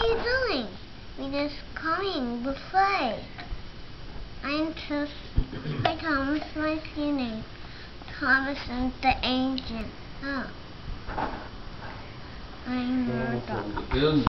are you doing? We're just coming to play. I'm just I Thomas, my name. Thomas and the angel. Oh. I'm your dog.